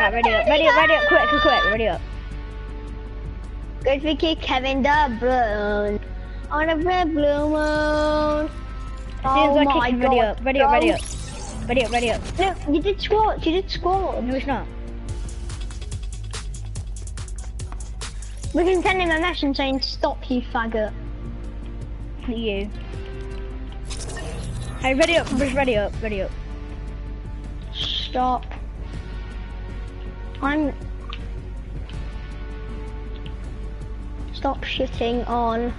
Right, ready up, ready up, ready up, quick, quick, quick, ready up. Good for kick Kevin De Bruyne on a red blue moon. As soon as Oh my him, ready God, up, ready up, ready up. Ready up, ready up. No, you did squat. You did squat. No, it's not. We can send him a message saying stop, you faggot. You. Hey, ready up, ready up, ready up. Stop. I'm. Stop shitting on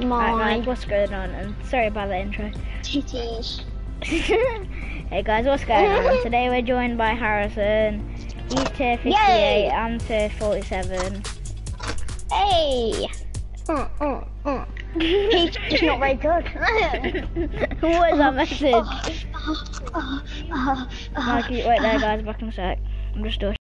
my Alright guys, what's going on? And sorry about the intro. titties. hey guys, what's going on? Today we're joined by Harrison. He's tier 58, Yay! I'm tier 47. Hey! Mm, mm, mm. He's just not very good. what is that message? Mikey, wait there guys, back in a sec. I'm just doing.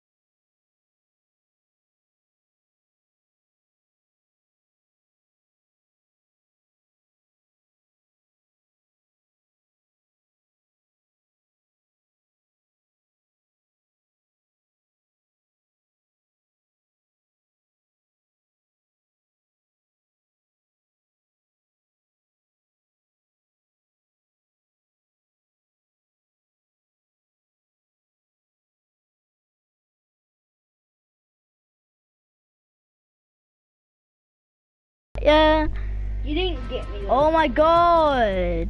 Yeah. You didn't get me. Oh my god.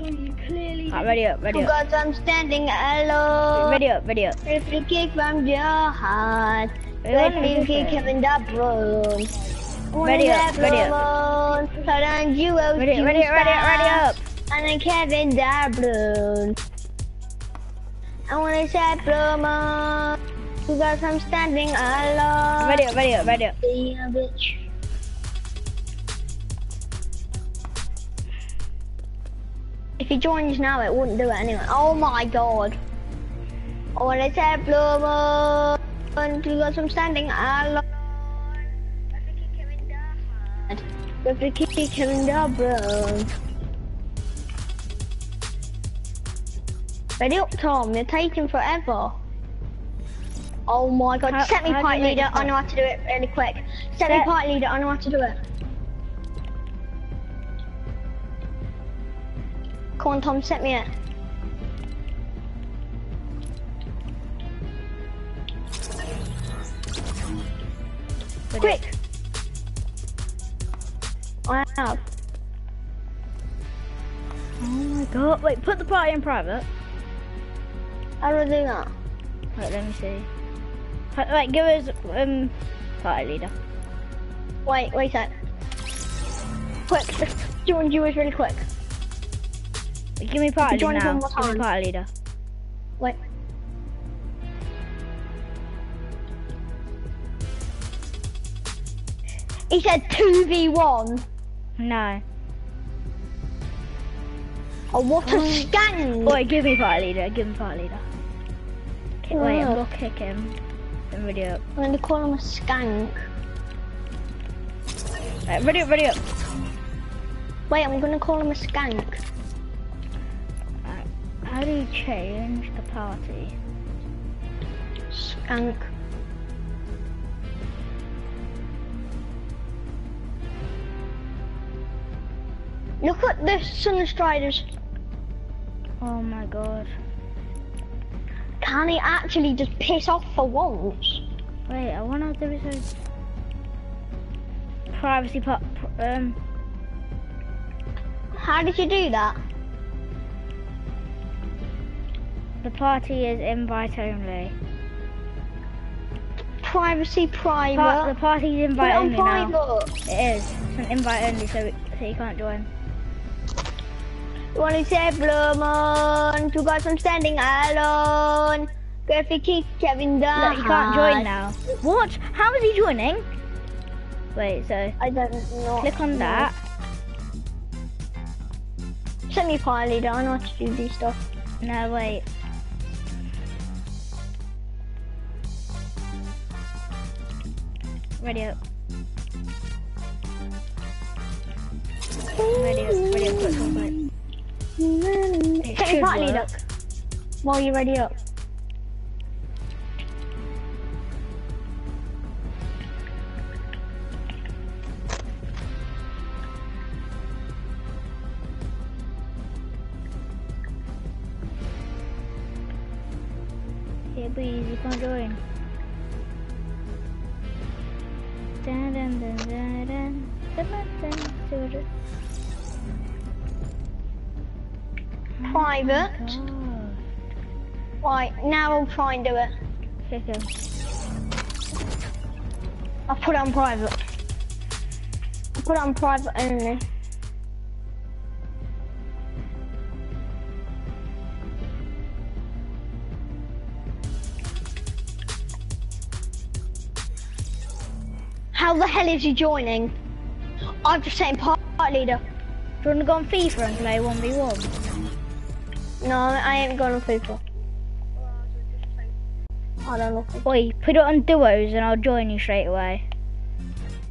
Oh, you clearly. Right, ready up, ready up. Because I'm standing alone. Ready up, ready up. If you kick from your heart, Wait, if one you minute, kick okay. Kevin De Bruyne. Ready up, ready up. up. You will Ready, ready, ready up, ready up. And then Kevin De Bruyne. And when I said blue moon, because I'm standing alone. Ready up, ready up, ready up. Be a bitch. If he joins now, it wouldn't do it anyway. Oh my god. Oh, when I said blue moon, because I'm standing alone. If we keep Kevin De Bruyne. Ready up, Tom. You're taking forever. Oh my god. How- Set me how part leader. I know how to do it really quick. Set me Set- part leader. I know how to do it. Come on, Tom. Set me it. Quick. I have. Oh my god. Wait, put the party in private. How do I do that? Wait, let me see. Wait, give us um party leader. Wait, wait a sec. Quick. Join viewers really quick. Give me party leader now. Give me party leader. Wait. He said 2v1. No. Oh, what a scam! Wait, give me party leader. Give me party leader. Okay, wait, I'm gonna kick him. Then ready up. I'm going to call him a skank. Right, ready up, ready up. Wait, I'm going to call him a skank. How do you change the party? Skank. Look at the Sunstriders. Oh my god. Can he actually just piss off for once? Wait, I wanna do this. Privacy pop. Um. How did you do that? The party is invite only. Privacy private. The party is invite on only now. It is. It's an invite only, so, so you can't join. He said blue moon, two guys I'm standing alone. Griffy kick Kevin down. Look, you can't join now. What? How is he joining? Wait, so I don't know. click on that. Send me file leader. I know how to do this stuff. No, wait. Ready up. Ready up, ready up, quick, quick, quick. Take should your party leader work. while you're ready up. Yeah, please, you can't join. Dun, dun, dun, dun, dun. Dun, dun, dun, dun, dun. Private. Oh, Right, now I'll try and do it. okay. I'll put it on private. I'll put it on private only. How the hell is he joining? I'm just saying part leader. Do you want to go on FIFA and play 1v1? No, I ain't going on FIFA. I don't know. Oi, put it on duos and I'll join you straight away.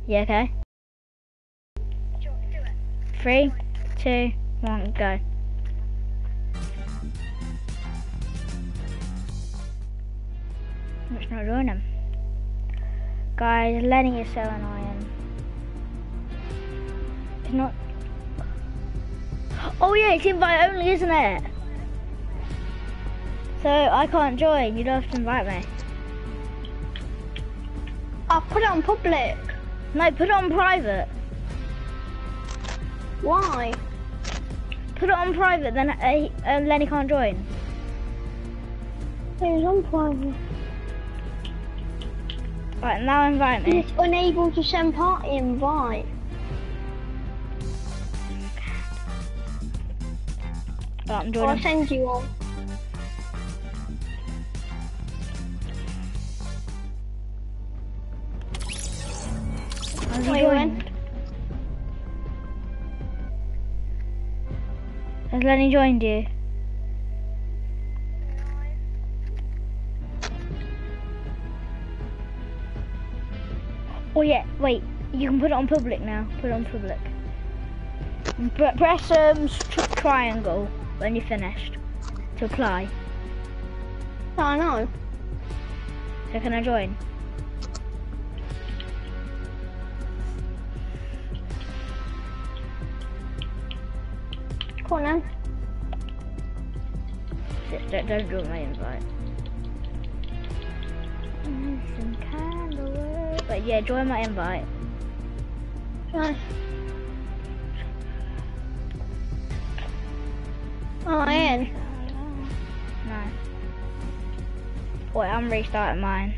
Yeah, okay? Three, two, one, go. It's not joining him. Guys, Lenny is so annoying. It's not. Oh yeah, it's invite only, isn't it? So I can't join. You'd have to invite me. I'll put it on public. No, put it on private. Why? Put it on private, then uh, uh, Lenny can't join. It's on private. Right, now invite me. It's unable to send party invite. Right, I'm I'll send you one. He Wait, joined? Has Lenny joined you? Oh yeah, wait. You can put it on public now. Put it on public. Pre- press um tr- triangle when you're finished to apply. I know. So can I join? Come on then. Don't, don't do my invite. But yeah, join my invite. Oh, mm. Nice. Oh, I in. Nice. Wait, I'm restarting mine.